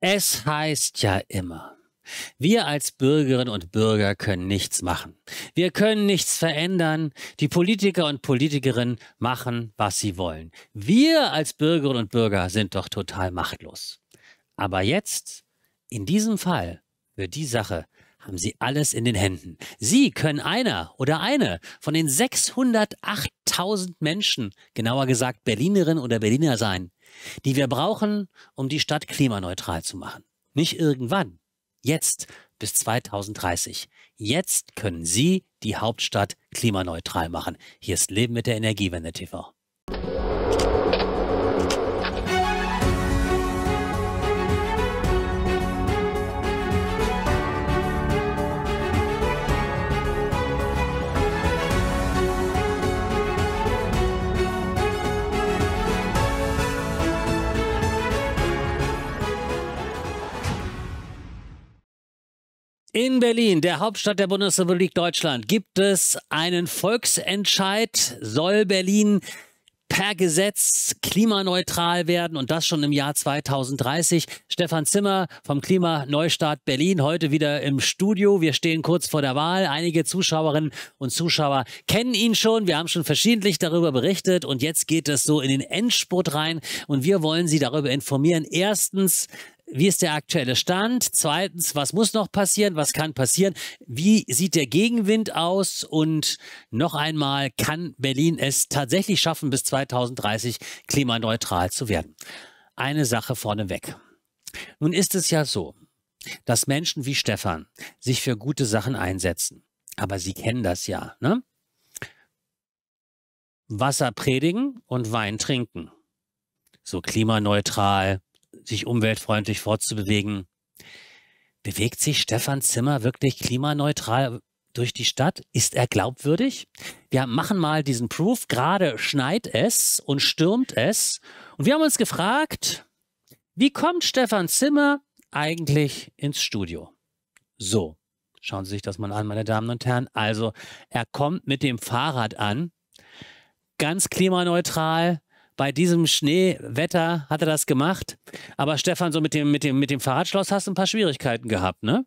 Es heißt ja immer, wir als Bürgerinnen und Bürger können nichts machen. Wir können nichts verändern. Die Politiker und Politikerinnen machen, was sie wollen. Wir als Bürgerinnen und Bürger sind doch total machtlos. Aber jetzt, in diesem Fall, für die Sache, haben Sie alles in den Händen. Sie können einer oder eine von den 608.000 Menschen, genauer gesagt Berlinerin oder Berliner sein, die wir brauchen, um die Stadt klimaneutral zu machen. Nicht irgendwann, Jetzt bis 2030. Jetzt können Sie die Hauptstadt klimaneutral machen. Hier ist Leben mit der Energiewende TV. In Berlin, der Hauptstadt der Bundesrepublik Deutschland, gibt es einen Volksentscheid. Soll Berlin per Gesetz klimaneutral werden und das schon im Jahr 2030. Stefan Zimmer vom Klimaneustart Berlin heute wieder im Studio. Wir stehen kurz vor der Wahl. Einige Zuschauerinnen und Zuschauer kennen ihn schon. Wir haben schon verschiedentlich darüber berichtet und jetzt geht es so in den Endspurt rein und wir wollen Sie darüber informieren. Erstens, wie ist der aktuelle Stand? Zweitens, was muss noch passieren? Was kann passieren? Wie sieht der Gegenwind aus? Und noch einmal, kann Berlin es tatsächlich schaffen, bis 2030 klimaneutral zu werden? Eine Sache vorneweg. Nun ist es ja so, dass Menschen wie Stefan sich für gute Sachen einsetzen. Aber Sie kennen das ja, ne? Wasser predigen und Wein trinken. So klimaneutral, sich umweltfreundlich fortzubewegen. Bewegt sich Stefan Zimmer wirklich klimaneutral durch die Stadt? Ist er glaubwürdig? Wir machen mal diesen Proof. Gerade schneit es und stürmt es. Und wir haben uns gefragt, wie kommt Stefan Zimmer eigentlich ins Studio? So, schauen Sie sich das mal an, meine Damen und Herren. Also, er kommt mit dem Fahrrad an, ganz klimaneutral, bei diesem Schneewetter hat er das gemacht. Aber Stefan, so mit dem, mit dem, mit dem Fahrradschloss hast du ein paar Schwierigkeiten gehabt, ne?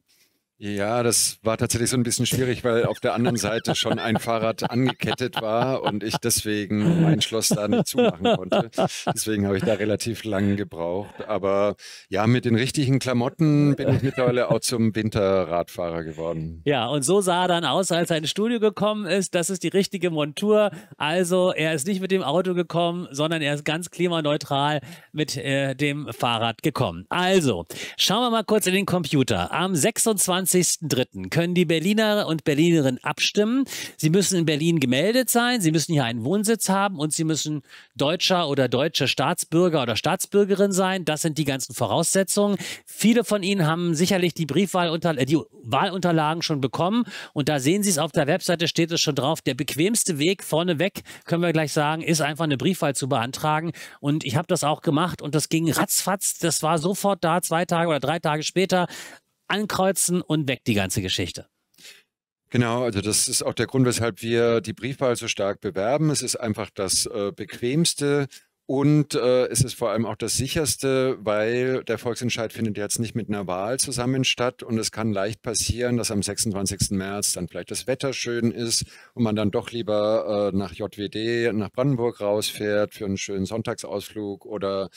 Ja, das war tatsächlich so ein bisschen schwierig, weil auf der anderen Seite schon ein Fahrrad angekettet war und ich deswegen mein Schloss da nicht zumachen konnte. Deswegen habe ich da relativ lang gebraucht. Aber ja, mit den richtigen Klamotten bin ich mittlerweile auch zum Winterradfahrer geworden. Ja, und so sah er dann aus, als er ins Studio gekommen ist. Das ist die richtige Montur. Also er ist nicht mit dem Auto gekommen, sondern er ist ganz klimaneutral mit äh, dem Fahrrad gekommen. Also, schauen wir mal kurz in den Computer. Am 26. 20.03. können die Berliner und Berlinerinnen abstimmen. Sie müssen in Berlin gemeldet sein, sie müssen hier einen Wohnsitz haben und sie müssen deutscher oder deutscher Staatsbürger oder Staatsbürgerin sein. Das sind die ganzen Voraussetzungen. Viele von Ihnen haben sicherlich die Briefwahlunter äh, die Wahlunterlagen schon bekommen und da sehen Sie es auf der Webseite, steht es schon drauf. Der bequemste Weg vorneweg, können wir gleich sagen, ist einfach eine Briefwahl zu beantragen. Und ich habe das auch gemacht und das ging ratzfatz. Das war sofort da, zwei Tage oder drei Tage später ankreuzen und weg die ganze Geschichte. Genau, also das ist auch der Grund, weshalb wir die Briefwahl so stark bewerben. Es ist einfach das äh, bequemste und äh, es ist vor allem auch das sicherste, weil der Volksentscheid findet jetzt nicht mit einer Wahl zusammen statt und es kann leicht passieren, dass am 26. März dann vielleicht das Wetter schön ist und man dann doch lieber äh, nach JWD, nach Brandenburg rausfährt für einen schönen Sonntagsausflug oder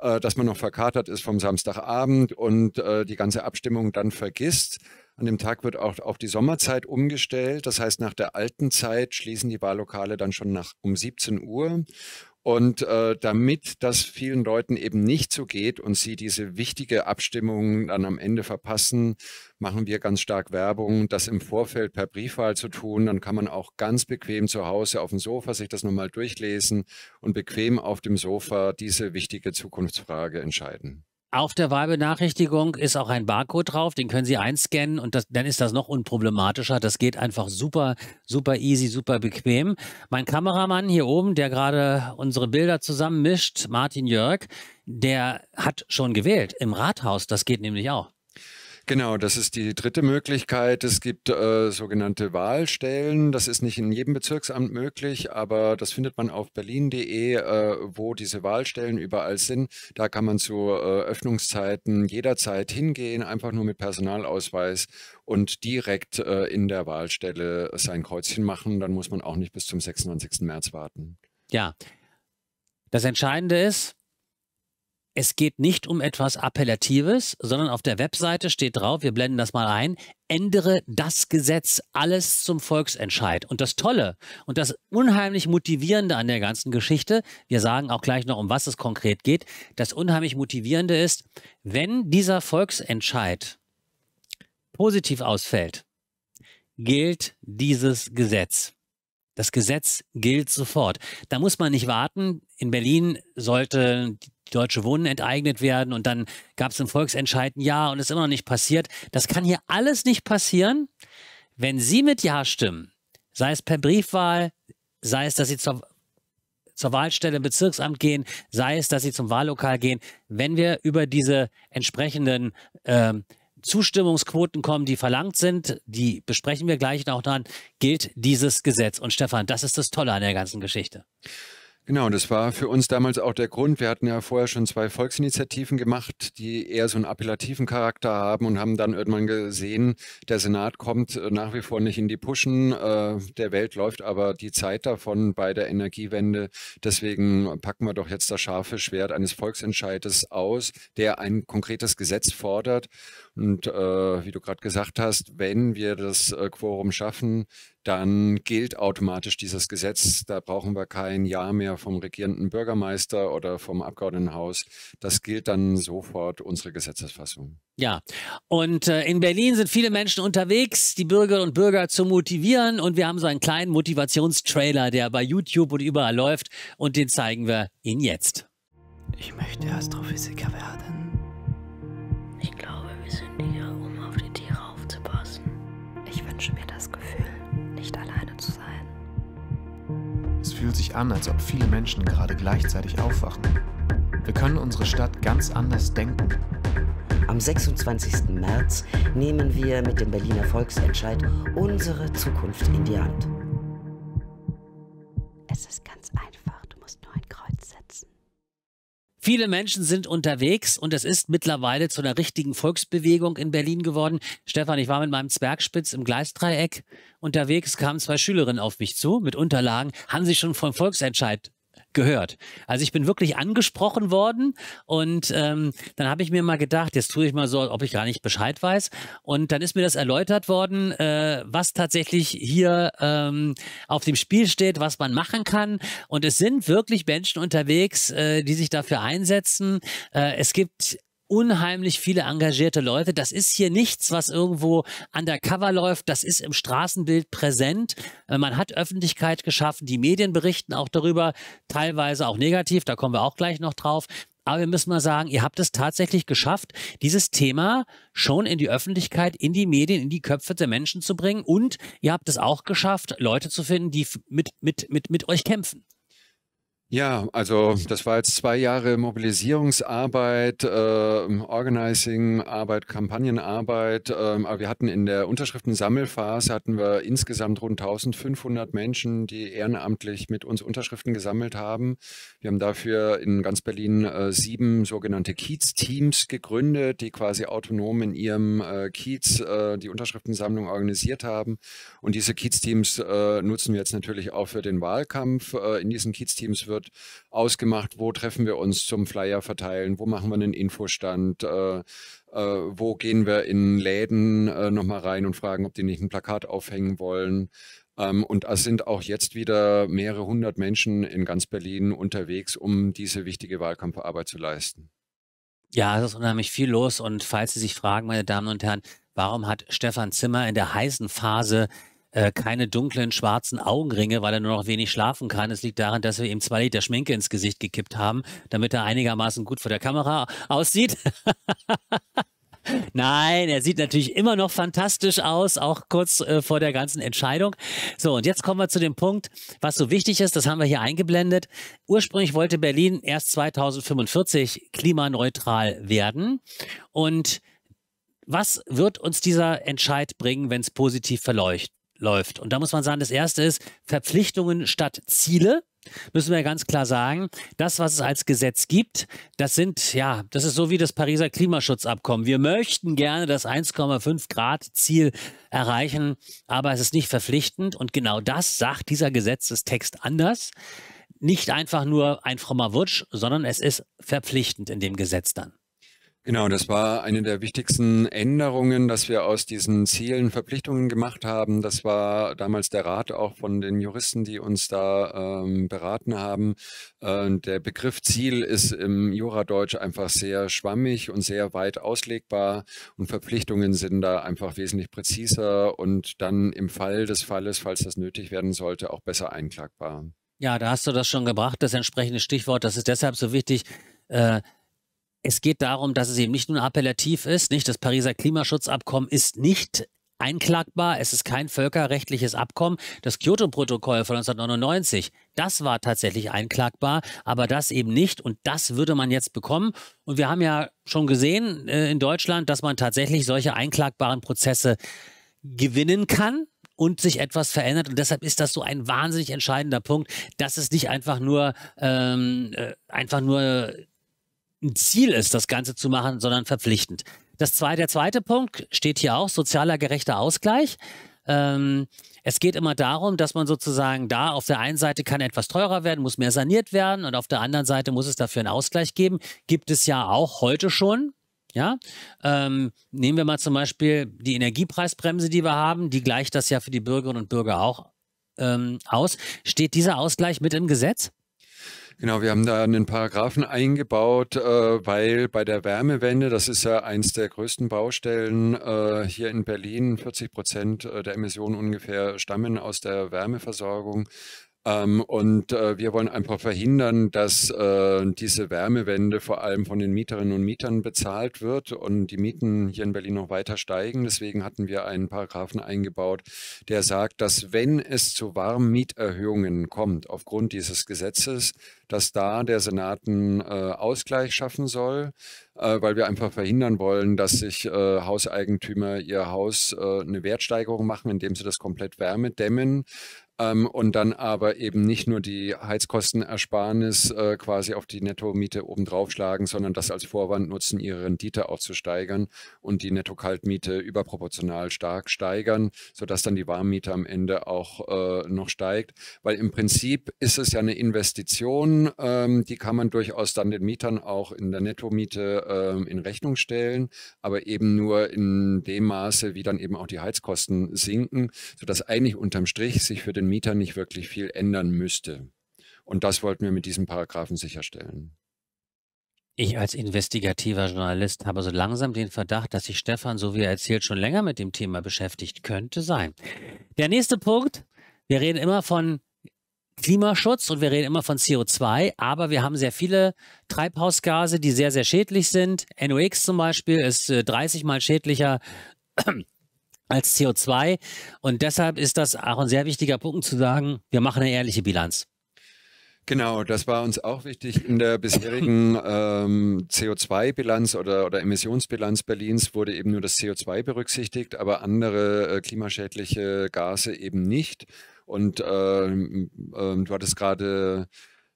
äh, dass man noch verkatert ist vom Samstagabend und äh, die ganze Abstimmung dann vergisst. An dem Tag wird auch auf die Sommerzeit umgestellt. Das heißt, nach der alten Zeit schließen die Wahllokale dann schon nach um 17 Uhr. Und äh, damit das vielen Leuten eben nicht so geht und sie diese wichtige Abstimmung dann am Ende verpassen, machen wir ganz stark Werbung, das im Vorfeld per Briefwahl zu tun. Dann kann man auch ganz bequem zu Hause auf dem Sofa sich das nochmal durchlesen und bequem auf dem Sofa diese wichtige Zukunftsfrage entscheiden. Auf der Wahlbenachrichtigung ist auch ein Barcode drauf, den können Sie einscannen und das, dann ist das noch unproblematischer. Das geht einfach super, super easy, super bequem. Mein Kameramann hier oben, der gerade unsere Bilder zusammenmischt, Martin Jörg, der hat schon gewählt im Rathaus. Das geht nämlich auch. Genau, das ist die dritte Möglichkeit. Es gibt äh, sogenannte Wahlstellen. Das ist nicht in jedem Bezirksamt möglich, aber das findet man auf berlin.de, äh, wo diese Wahlstellen überall sind. Da kann man zu äh, Öffnungszeiten jederzeit hingehen, einfach nur mit Personalausweis und direkt äh, in der Wahlstelle sein Kreuzchen machen. Dann muss man auch nicht bis zum 26. März warten. Ja, das Entscheidende ist, es geht nicht um etwas Appellatives, sondern auf der Webseite steht drauf, wir blenden das mal ein, ändere das Gesetz, alles zum Volksentscheid. Und das Tolle und das unheimlich Motivierende an der ganzen Geschichte, wir sagen auch gleich noch, um was es konkret geht, das unheimlich Motivierende ist, wenn dieser Volksentscheid positiv ausfällt, gilt dieses Gesetz. Das Gesetz gilt sofort. Da muss man nicht warten. In Berlin sollte Deutsche Wohnen enteignet werden und dann gab es einen Volksentscheid, ja, und es ist immer noch nicht passiert. Das kann hier alles nicht passieren, wenn Sie mit Ja stimmen, sei es per Briefwahl, sei es, dass Sie zur, zur Wahlstelle im Bezirksamt gehen, sei es, dass Sie zum Wahllokal gehen. Wenn wir über diese entsprechenden äh, Zustimmungsquoten kommen, die verlangt sind, die besprechen wir gleich noch dann, gilt dieses Gesetz. Und Stefan, das ist das Tolle an der ganzen Geschichte. Genau, das war für uns damals auch der Grund. Wir hatten ja vorher schon zwei Volksinitiativen gemacht, die eher so einen appellativen Charakter haben und haben dann irgendwann gesehen, der Senat kommt äh, nach wie vor nicht in die Puschen. Äh, der Welt läuft aber die Zeit davon bei der Energiewende. Deswegen packen wir doch jetzt das scharfe Schwert eines Volksentscheides aus, der ein konkretes Gesetz fordert. Und äh, wie du gerade gesagt hast, wenn wir das Quorum schaffen, dann gilt automatisch dieses Gesetz. Da brauchen wir kein Ja mehr vom regierenden Bürgermeister oder vom Abgeordnetenhaus. Das gilt dann sofort unsere Gesetzesfassung. Ja, und äh, in Berlin sind viele Menschen unterwegs, die Bürgerinnen und Bürger zu motivieren. Und wir haben so einen kleinen Motivationstrailer, der bei YouTube und überall läuft. Und den zeigen wir Ihnen jetzt. Ich möchte Astrophysiker werden. Fühlt sich an, als ob viele Menschen gerade gleichzeitig aufwachen. Wir können unsere Stadt ganz anders denken. Am 26. März nehmen wir mit dem Berliner Volksentscheid unsere Zukunft in die Hand. Viele Menschen sind unterwegs und es ist mittlerweile zu einer richtigen Volksbewegung in Berlin geworden. Stefan, ich war mit meinem Zwergspitz im Gleisdreieck unterwegs, kamen zwei Schülerinnen auf mich zu mit Unterlagen. Haben sie schon vom Volksentscheid gehört. Also ich bin wirklich angesprochen worden und ähm, dann habe ich mir mal gedacht, jetzt tue ich mal so, ob ich gar nicht Bescheid weiß. Und dann ist mir das erläutert worden, äh, was tatsächlich hier ähm, auf dem Spiel steht, was man machen kann. Und es sind wirklich Menschen unterwegs, äh, die sich dafür einsetzen. Äh, es gibt unheimlich viele engagierte Leute. Das ist hier nichts, was irgendwo undercover läuft. Das ist im Straßenbild präsent. Äh, man hat Öffentlichkeit geschaffen. Die Medien berichten auch darüber, teilweise auch negativ. Da kommen wir auch gleich noch drauf. Aber wir müssen mal sagen, ihr habt es tatsächlich geschafft, dieses Thema schon in die Öffentlichkeit, in die Medien, in die Köpfe der Menschen zu bringen. Und ihr habt es auch geschafft, Leute zu finden, die mit, mit, mit, mit euch kämpfen. Ja, also das war jetzt zwei Jahre Mobilisierungsarbeit, äh, Organizing-Arbeit, Kampagnenarbeit. Äh, aber wir hatten in der Unterschriftensammelphase hatten wir insgesamt rund 1500 Menschen, die ehrenamtlich mit uns Unterschriften gesammelt haben. Wir haben dafür in ganz Berlin äh, sieben sogenannte Kiez-Teams gegründet, die quasi autonom in ihrem äh, Kiez äh, die Unterschriftensammlung organisiert haben. Und diese Kiez-Teams äh, nutzen wir jetzt natürlich auch für den Wahlkampf. In diesen Kiez-Teams wird wird ausgemacht, wo treffen wir uns zum Flyer verteilen, wo machen wir einen Infostand, äh, äh, wo gehen wir in Läden äh, nochmal rein und fragen, ob die nicht ein Plakat aufhängen wollen. Ähm, und es sind auch jetzt wieder mehrere hundert Menschen in ganz Berlin unterwegs, um diese wichtige Wahlkampfarbeit zu leisten. Ja, es ist unheimlich viel los. Und falls Sie sich fragen, meine Damen und Herren, warum hat Stefan Zimmer in der heißen Phase äh, keine dunklen schwarzen Augenringe, weil er nur noch wenig schlafen kann. Es liegt daran, dass wir ihm zwei Liter Schminke ins Gesicht gekippt haben, damit er einigermaßen gut vor der Kamera aussieht. Nein, er sieht natürlich immer noch fantastisch aus, auch kurz äh, vor der ganzen Entscheidung. So, und jetzt kommen wir zu dem Punkt, was so wichtig ist, das haben wir hier eingeblendet. Ursprünglich wollte Berlin erst 2045 klimaneutral werden und was wird uns dieser Entscheid bringen, wenn es positiv verläuft? Läuft. Und da muss man sagen, das erste ist Verpflichtungen statt Ziele müssen wir ganz klar sagen, das, was es als Gesetz gibt, das sind, ja, das ist so wie das Pariser Klimaschutzabkommen. Wir möchten gerne das 1,5 Grad Ziel erreichen, aber es ist nicht verpflichtend. Und genau das sagt dieser Gesetzestext anders. Nicht einfach nur ein frommer Wunsch, sondern es ist verpflichtend in dem Gesetz dann. Genau, das war eine der wichtigsten Änderungen, dass wir aus diesen Zielen Verpflichtungen gemacht haben. Das war damals der Rat auch von den Juristen, die uns da ähm, beraten haben. Äh, der Begriff Ziel ist im Juradeutsch einfach sehr schwammig und sehr weit auslegbar und Verpflichtungen sind da einfach wesentlich präziser und dann im Fall des Falles, falls das nötig werden sollte, auch besser einklagbar. Ja, da hast du das schon gebracht, das entsprechende Stichwort. Das ist deshalb so wichtig. Äh, es geht darum, dass es eben nicht nur appellativ ist. Nicht das Pariser Klimaschutzabkommen ist nicht einklagbar. Es ist kein völkerrechtliches Abkommen. Das Kyoto-Protokoll von 1999, das war tatsächlich einklagbar, aber das eben nicht. Und das würde man jetzt bekommen. Und wir haben ja schon gesehen äh, in Deutschland, dass man tatsächlich solche einklagbaren Prozesse gewinnen kann und sich etwas verändert. Und deshalb ist das so ein wahnsinnig entscheidender Punkt, dass es nicht einfach nur, ähm, äh, einfach nur ein Ziel ist, das Ganze zu machen, sondern verpflichtend. Das zweite, der zweite Punkt steht hier auch, sozialer gerechter Ausgleich. Ähm, es geht immer darum, dass man sozusagen da auf der einen Seite kann etwas teurer werden, muss mehr saniert werden und auf der anderen Seite muss es dafür einen Ausgleich geben. Gibt es ja auch heute schon. Ja, ähm, nehmen wir mal zum Beispiel die Energiepreisbremse, die wir haben, die gleicht das ja für die Bürgerinnen und Bürger auch ähm, aus. Steht dieser Ausgleich mit im Gesetz? Genau, wir haben da einen Paragraphen eingebaut, äh, weil bei der Wärmewende, das ist ja eins der größten Baustellen äh, hier in Berlin, 40 Prozent äh, der Emissionen ungefähr stammen aus der Wärmeversorgung. Ähm, und äh, wir wollen einfach verhindern, dass äh, diese Wärmewende vor allem von den Mieterinnen und Mietern bezahlt wird und die Mieten hier in Berlin noch weiter steigen. Deswegen hatten wir einen Paragraphen eingebaut, der sagt, dass wenn es zu Warmmieterhöhungen kommt aufgrund dieses Gesetzes, dass da der Senat einen äh, Ausgleich schaffen soll, äh, weil wir einfach verhindern wollen, dass sich äh, Hauseigentümer ihr Haus äh, eine Wertsteigerung machen, indem sie das komplett Wärme dämmen ähm, und dann aber eben nicht nur die Heizkostenersparnis äh, quasi auf die Nettomiete obendrauf schlagen, sondern das als Vorwand nutzen, ihre Rendite auch zu steigern und die Netto-Kaltmiete überproportional stark steigern, sodass dann die Warmmiete am Ende auch äh, noch steigt. Weil im Prinzip ist es ja eine Investition, ähm, die kann man durchaus dann den Mietern auch in der Nettomiete ähm, in Rechnung stellen, aber eben nur in dem Maße, wie dann eben auch die Heizkosten sinken, sodass eigentlich unterm Strich sich für den Mieter nicht wirklich viel ändern müsste. Und das wollten wir mit diesem Paragraphen sicherstellen. Ich als investigativer Journalist habe so langsam den Verdacht, dass sich Stefan, so wie er erzählt, schon länger mit dem Thema beschäftigt. Könnte sein. Der nächste Punkt. Wir reden immer von Klimaschutz und wir reden immer von CO2, aber wir haben sehr viele Treibhausgase, die sehr, sehr schädlich sind. NOx zum Beispiel ist 30 äh, mal schädlicher als CO2. Und deshalb ist das auch ein sehr wichtiger Punkt zu sagen, wir machen eine ehrliche Bilanz. Genau, das war uns auch wichtig. In der bisherigen ähm, CO2-Bilanz oder, oder Emissionsbilanz Berlins wurde eben nur das CO2 berücksichtigt, aber andere äh, klimaschädliche Gase eben nicht. Und äh, äh, du hattest gerade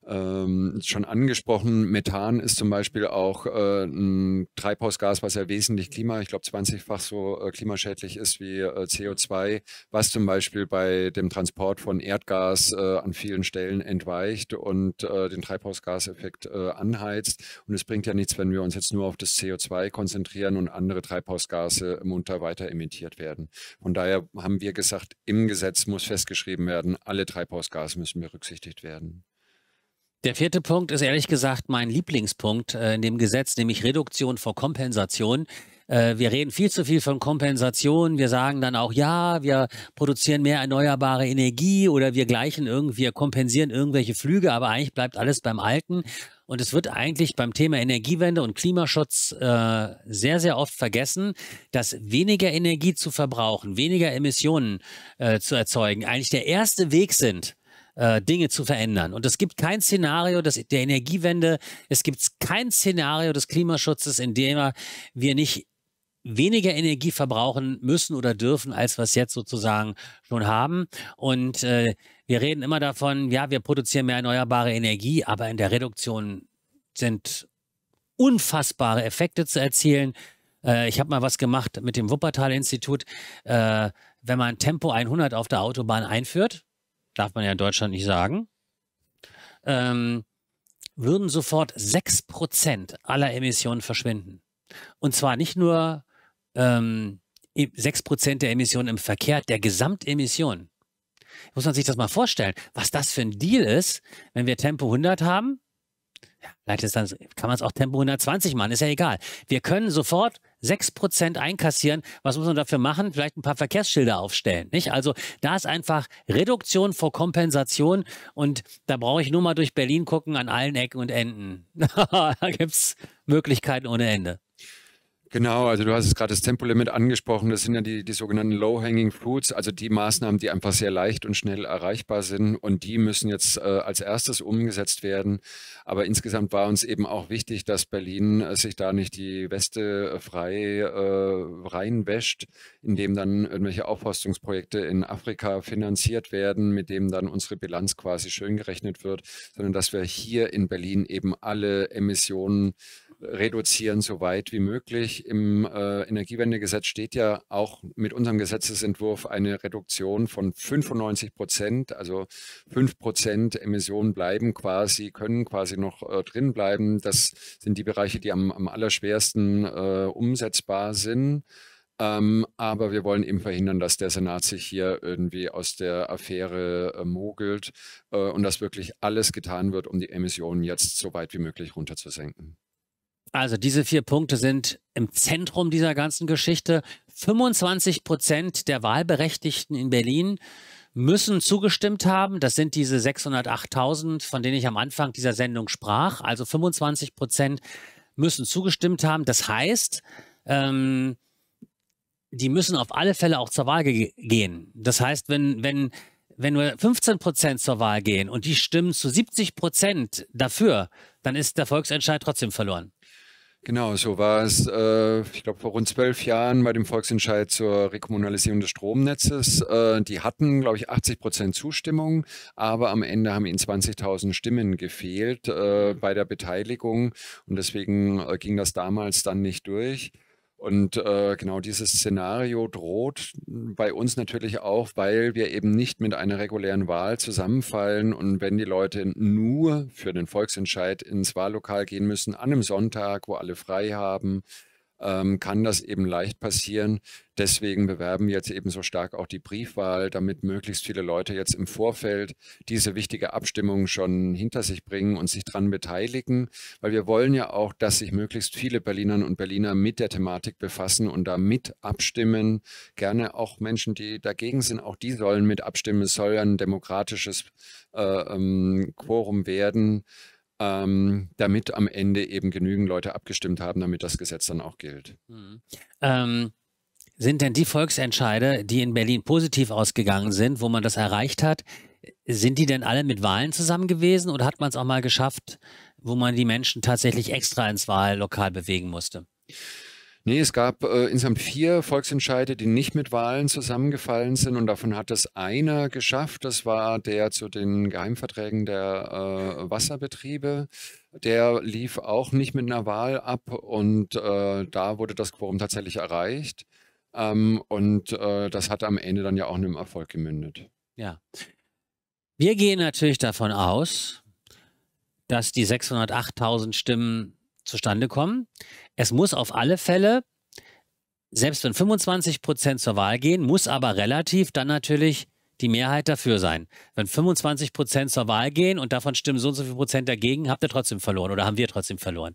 ähm, schon angesprochen. Methan ist zum Beispiel auch äh, ein Treibhausgas, was ja wesentlich klima, ich glaube 20-fach so äh, klimaschädlich ist wie äh, CO2, was zum Beispiel bei dem Transport von Erdgas äh, an vielen Stellen entweicht und äh, den Treibhausgaseffekt äh, anheizt. Und es bringt ja nichts, wenn wir uns jetzt nur auf das CO2 konzentrieren und andere Treibhausgase munter weiter emittiert werden. Von daher haben wir gesagt, im Gesetz muss festgeschrieben werden, alle Treibhausgase müssen berücksichtigt werden. Der vierte Punkt ist ehrlich gesagt mein Lieblingspunkt äh, in dem Gesetz, nämlich Reduktion vor Kompensation. Äh, wir reden viel zu viel von Kompensation. Wir sagen dann auch, ja, wir produzieren mehr erneuerbare Energie oder wir gleichen irgendwie, wir kompensieren irgendwelche Flüge, aber eigentlich bleibt alles beim Alten. Und es wird eigentlich beim Thema Energiewende und Klimaschutz äh, sehr, sehr oft vergessen, dass weniger Energie zu verbrauchen, weniger Emissionen äh, zu erzeugen, eigentlich der erste Weg sind, äh, Dinge zu verändern. Und es gibt kein Szenario des, der Energiewende, es gibt kein Szenario des Klimaschutzes, in dem wir nicht weniger Energie verbrauchen müssen oder dürfen, als wir es jetzt sozusagen schon haben. Und äh, wir reden immer davon, ja, wir produzieren mehr erneuerbare Energie, aber in der Reduktion sind unfassbare Effekte zu erzielen. Äh, ich habe mal was gemacht mit dem Wuppertal-Institut. Äh, wenn man Tempo 100 auf der Autobahn einführt, darf man ja in Deutschland nicht sagen, ähm, würden sofort 6% aller Emissionen verschwinden. Und zwar nicht nur ähm, 6% der Emissionen im Verkehr, der Gesamtemissionen. Muss man sich das mal vorstellen, was das für ein Deal ist, wenn wir Tempo 100 haben. Ja, vielleicht ist dann, kann man es auch Tempo 120 machen, ist ja egal. Wir können sofort 6% einkassieren. Was muss man dafür machen? Vielleicht ein paar Verkehrsschilder aufstellen. Nicht? Also da ist einfach Reduktion vor Kompensation und da brauche ich nur mal durch Berlin gucken an allen Ecken und Enden. da gibt es Möglichkeiten ohne Ende. Genau, also du hast es gerade das Tempolimit angesprochen. Das sind ja die, die sogenannten Low-Hanging Fruits, also die Maßnahmen, die einfach sehr leicht und schnell erreichbar sind. Und die müssen jetzt äh, als erstes umgesetzt werden. Aber insgesamt war uns eben auch wichtig, dass Berlin äh, sich da nicht die Weste äh, frei äh, reinwäscht, indem dann irgendwelche Aufforstungsprojekte in Afrika finanziert werden, mit dem dann unsere Bilanz quasi schön gerechnet wird, sondern dass wir hier in Berlin eben alle Emissionen reduzieren, so weit wie möglich. Im äh, Energiewendegesetz steht ja auch mit unserem Gesetzesentwurf eine Reduktion von 95 Prozent, also 5 Prozent Emissionen bleiben quasi, können quasi noch äh, drin bleiben. Das sind die Bereiche, die am, am allerschwersten äh, umsetzbar sind. Ähm, aber wir wollen eben verhindern, dass der Senat sich hier irgendwie aus der Affäre äh, mogelt äh, und dass wirklich alles getan wird, um die Emissionen jetzt so weit wie möglich runterzusenken. Also diese vier Punkte sind im Zentrum dieser ganzen Geschichte. 25 Prozent der Wahlberechtigten in Berlin müssen zugestimmt haben. Das sind diese 608.000, von denen ich am Anfang dieser Sendung sprach. Also 25 Prozent müssen zugestimmt haben. Das heißt, ähm, die müssen auf alle Fälle auch zur Wahl ge gehen. Das heißt, wenn, wenn, wenn nur 15 Prozent zur Wahl gehen und die stimmen zu 70 Prozent dafür, dann ist der Volksentscheid trotzdem verloren. Genau, so war es, äh, ich glaube, vor rund zwölf Jahren bei dem Volksentscheid zur Rekommunalisierung des Stromnetzes. Äh, die hatten, glaube ich, 80 Prozent Zustimmung, aber am Ende haben ihnen 20.000 Stimmen gefehlt äh, bei der Beteiligung und deswegen äh, ging das damals dann nicht durch. Und äh, genau dieses Szenario droht bei uns natürlich auch, weil wir eben nicht mit einer regulären Wahl zusammenfallen. Und wenn die Leute nur für den Volksentscheid ins Wahllokal gehen müssen, an einem Sonntag, wo alle frei haben, ähm, kann das eben leicht passieren. Deswegen bewerben wir jetzt eben so stark auch die Briefwahl, damit möglichst viele Leute jetzt im Vorfeld diese wichtige Abstimmung schon hinter sich bringen und sich daran beteiligen, weil wir wollen ja auch, dass sich möglichst viele Berlinerinnen und Berliner mit der Thematik befassen und da mit abstimmen. Gerne auch Menschen, die dagegen sind, auch die sollen mit abstimmen. Es soll ein demokratisches äh, ähm, Quorum werden ähm, damit am Ende eben genügend Leute abgestimmt haben, damit das Gesetz dann auch gilt. Mhm. Ähm, sind denn die Volksentscheide, die in Berlin positiv ausgegangen sind, wo man das erreicht hat, sind die denn alle mit Wahlen zusammen gewesen oder hat man es auch mal geschafft, wo man die Menschen tatsächlich extra ins Wahllokal bewegen musste? Nee, es gab äh, insgesamt vier Volksentscheide, die nicht mit Wahlen zusammengefallen sind und davon hat es einer geschafft. Das war der zu den Geheimverträgen der äh, Wasserbetriebe. Der lief auch nicht mit einer Wahl ab und äh, da wurde das Quorum tatsächlich erreicht. Ähm, und äh, das hat am Ende dann ja auch in einem Erfolg gemündet. Ja. Wir gehen natürlich davon aus, dass die 608.000 Stimmen zustande kommen. Es muss auf alle Fälle, selbst wenn 25 Prozent zur Wahl gehen, muss aber relativ dann natürlich die Mehrheit dafür sein. Wenn 25 Prozent zur Wahl gehen und davon stimmen so und so viel Prozent dagegen, habt ihr trotzdem verloren oder haben wir trotzdem verloren.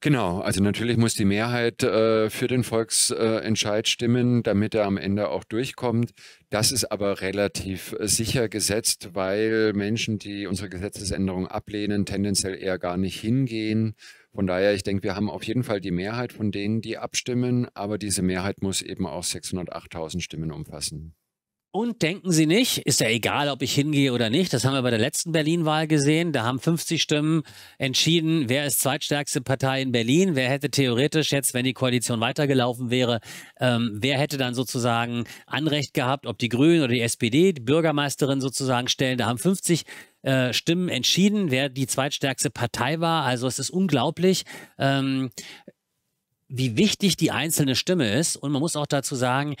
Genau, also natürlich muss die Mehrheit äh, für den Volksentscheid äh, stimmen, damit er am Ende auch durchkommt. Das ist aber relativ äh, sicher gesetzt, weil Menschen, die unsere Gesetzesänderung ablehnen, tendenziell eher gar nicht hingehen. Von daher, ich denke, wir haben auf jeden Fall die Mehrheit von denen, die abstimmen, aber diese Mehrheit muss eben auch 608.000 Stimmen umfassen. Und denken Sie nicht, ist ja egal, ob ich hingehe oder nicht. Das haben wir bei der letzten Berlin-Wahl gesehen. Da haben 50 Stimmen entschieden, wer ist zweitstärkste Partei in Berlin. Wer hätte theoretisch jetzt, wenn die Koalition weitergelaufen wäre, ähm, wer hätte dann sozusagen Anrecht gehabt, ob die Grünen oder die SPD, die Bürgermeisterin sozusagen stellen. Da haben 50 äh, Stimmen entschieden, wer die zweitstärkste Partei war. Also es ist unglaublich. Ähm, wie wichtig die einzelne Stimme ist. Und man muss auch dazu sagen,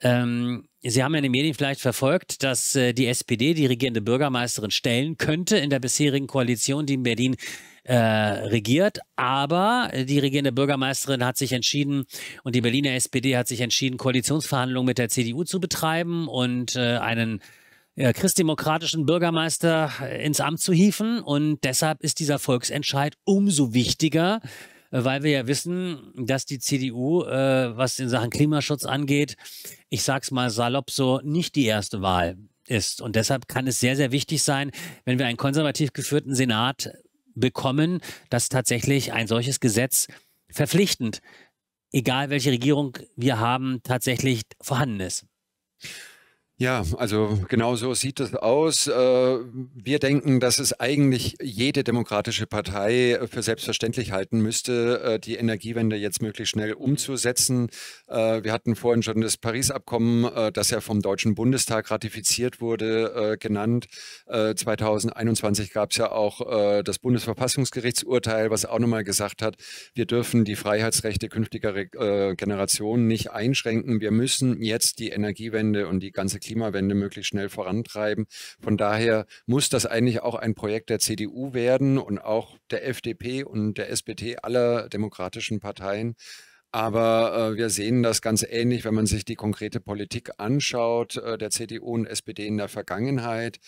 ähm, Sie haben ja in den Medien vielleicht verfolgt, dass äh, die SPD die regierende Bürgermeisterin stellen könnte in der bisherigen Koalition, die in Berlin äh, regiert. Aber die regierende Bürgermeisterin hat sich entschieden und die Berliner SPD hat sich entschieden, Koalitionsverhandlungen mit der CDU zu betreiben und äh, einen ja, christdemokratischen Bürgermeister äh, ins Amt zu hieven. Und deshalb ist dieser Volksentscheid umso wichtiger, weil wir ja wissen, dass die CDU, äh, was in Sachen Klimaschutz angeht, ich sag's mal salopp so, nicht die erste Wahl ist. Und deshalb kann es sehr, sehr wichtig sein, wenn wir einen konservativ geführten Senat bekommen, dass tatsächlich ein solches Gesetz verpflichtend, egal welche Regierung wir haben, tatsächlich vorhanden ist. Ja, also genau so sieht es aus. Äh, wir denken, dass es eigentlich jede demokratische Partei für selbstverständlich halten müsste, äh, die Energiewende jetzt möglichst schnell umzusetzen. Äh, wir hatten vorhin schon das Paris-Abkommen, das ja vom Deutschen Bundestag ratifiziert wurde, genannt. 2021 gab es ja auch das Bundesverfassungsgerichtsurteil, was auch nochmal gesagt hat, wir dürfen die Freiheitsrechte künftiger Generationen nicht einschränken. Wir müssen jetzt die Energiewende und die ganze Klimawende möglichst schnell vorantreiben. Von daher muss das eigentlich auch ein Projekt der CDU werden und auch der FDP und der SPD aller demokratischen Parteien. Aber äh, wir sehen das ganz ähnlich, wenn man sich die konkrete Politik anschaut, äh, der CDU und SPD in der Vergangenheit.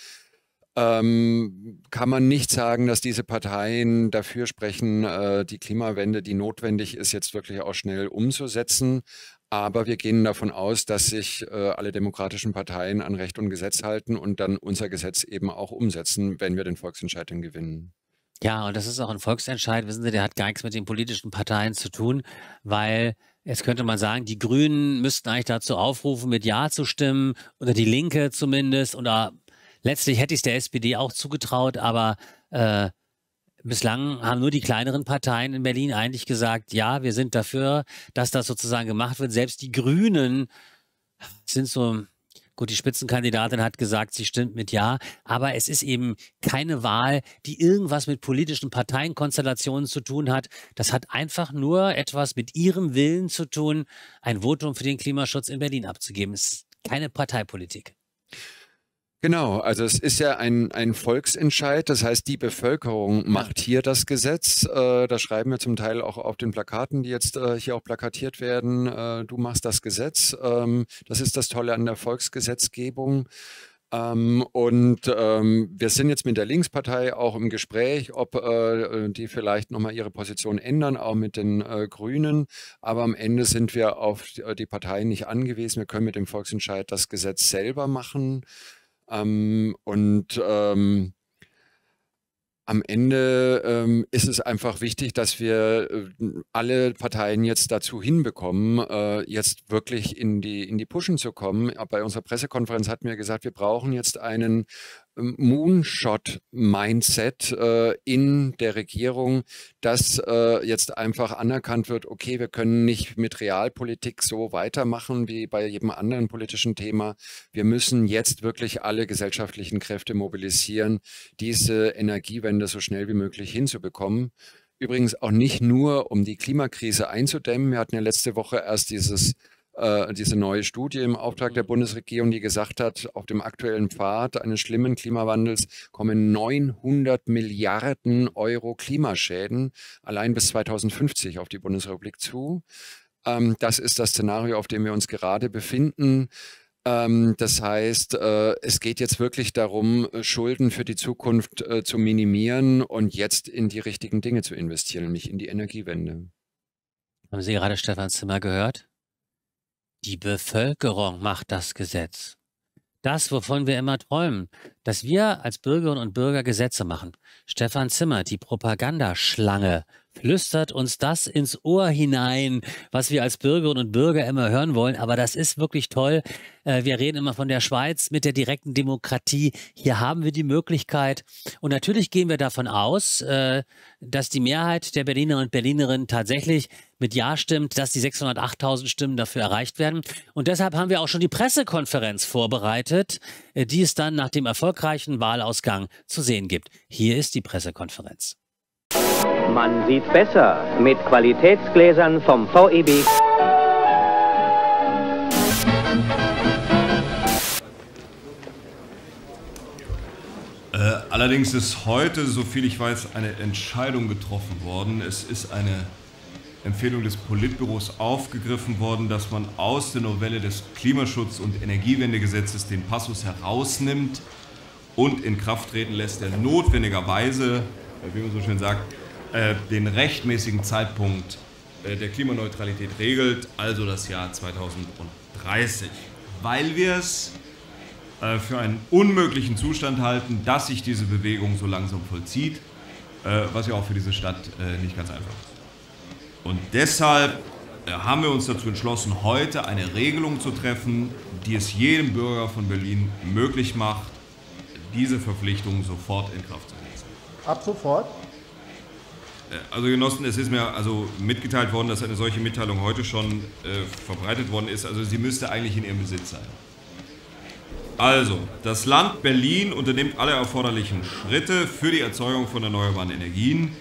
Ähm, kann man nicht sagen, dass diese Parteien dafür sprechen, äh, die Klimawende, die notwendig ist, jetzt wirklich auch schnell umzusetzen. Aber wir gehen davon aus, dass sich äh, alle demokratischen Parteien an Recht und Gesetz halten und dann unser Gesetz eben auch umsetzen, wenn wir den Volksentscheid dann gewinnen. Ja, und das ist auch ein Volksentscheid, wissen Sie, der hat gar nichts mit den politischen Parteien zu tun, weil jetzt könnte man sagen, die Grünen müssten eigentlich dazu aufrufen, mit Ja zu stimmen oder die Linke zumindest oder letztlich hätte ich es der SPD auch zugetraut, aber äh, Bislang haben nur die kleineren Parteien in Berlin eigentlich gesagt, ja, wir sind dafür, dass das sozusagen gemacht wird. Selbst die Grünen sind so, gut, die Spitzenkandidatin hat gesagt, sie stimmt mit Ja, aber es ist eben keine Wahl, die irgendwas mit politischen Parteienkonstellationen zu tun hat. Das hat einfach nur etwas mit ihrem Willen zu tun, ein Votum für den Klimaschutz in Berlin abzugeben. Es ist keine Parteipolitik. Genau, also es ist ja ein, ein Volksentscheid, das heißt, die Bevölkerung macht hier das Gesetz. Äh, das schreiben wir zum Teil auch auf den Plakaten, die jetzt äh, hier auch plakatiert werden. Äh, du machst das Gesetz. Ähm, das ist das Tolle an der Volksgesetzgebung. Ähm, und ähm, wir sind jetzt mit der Linkspartei auch im Gespräch, ob äh, die vielleicht nochmal ihre Position ändern, auch mit den äh, Grünen. Aber am Ende sind wir auf die, die Parteien nicht angewiesen. Wir können mit dem Volksentscheid das Gesetz selber machen. Ähm, und ähm, am Ende ähm, ist es einfach wichtig, dass wir äh, alle Parteien jetzt dazu hinbekommen, äh, jetzt wirklich in die, in die Pushen zu kommen. Bei unserer Pressekonferenz hatten wir gesagt, wir brauchen jetzt einen Moonshot-Mindset äh, in der Regierung, dass äh, jetzt einfach anerkannt wird, okay, wir können nicht mit Realpolitik so weitermachen wie bei jedem anderen politischen Thema. Wir müssen jetzt wirklich alle gesellschaftlichen Kräfte mobilisieren, diese Energiewende so schnell wie möglich hinzubekommen. Übrigens auch nicht nur, um die Klimakrise einzudämmen. Wir hatten ja letzte Woche erst dieses äh, diese neue Studie im Auftrag der mhm. Bundesregierung, die gesagt hat, auf dem aktuellen Pfad eines schlimmen Klimawandels kommen 900 Milliarden Euro Klimaschäden allein bis 2050 auf die Bundesrepublik zu. Ähm, das ist das Szenario, auf dem wir uns gerade befinden. Ähm, das heißt, äh, es geht jetzt wirklich darum, Schulden für die Zukunft äh, zu minimieren und jetzt in die richtigen Dinge zu investieren, nämlich in die Energiewende. Haben Sie gerade Stefan Zimmer gehört? Die Bevölkerung macht das Gesetz. Das, wovon wir immer träumen, dass wir als Bürgerinnen und Bürger Gesetze machen. Stefan Zimmer, die Propagandaschlange flüstert uns das ins Ohr hinein, was wir als Bürgerinnen und Bürger immer hören wollen. Aber das ist wirklich toll. Äh, wir reden immer von der Schweiz mit der direkten Demokratie. Hier haben wir die Möglichkeit. Und natürlich gehen wir davon aus, äh, dass die Mehrheit der Berliner und Berlinerinnen tatsächlich mit Ja stimmt, dass die 608.000 Stimmen dafür erreicht werden. Und deshalb haben wir auch schon die Pressekonferenz vorbereitet, äh, die es dann nach dem erfolgreichen Wahlausgang zu sehen gibt. Hier ist die Pressekonferenz. Man sieht besser mit Qualitätsgläsern vom VEB. Äh, allerdings ist heute, soviel ich weiß, eine Entscheidung getroffen worden. Es ist eine Empfehlung des Politbüros aufgegriffen worden, dass man aus der Novelle des Klimaschutz- und Energiewendegesetzes den Passus herausnimmt und in Kraft treten lässt, der notwendigerweise, wie man so schön sagt, äh, den rechtmäßigen Zeitpunkt äh, der Klimaneutralität regelt, also das Jahr 2030. Weil wir es äh, für einen unmöglichen Zustand halten, dass sich diese Bewegung so langsam vollzieht, was ja auch für diese Stadt nicht ganz einfach ist. Und deshalb haben wir uns dazu entschlossen, heute eine Regelung zu treffen, die es jedem Bürger von Berlin möglich macht, diese Verpflichtung sofort in Kraft zu setzen. Ab sofort? Äh, Also Genossen, es ist mir also mitgeteilt worden, dass eine solche Mitteilung heute schon äh, verbreitet worden ist. Also sie müsste eigentlich in Ihrem Besitz sein. Also, das Land Berlin unternimmt alle erforderlichen Schritte für die Erzeugung von erneuerbaren Energien.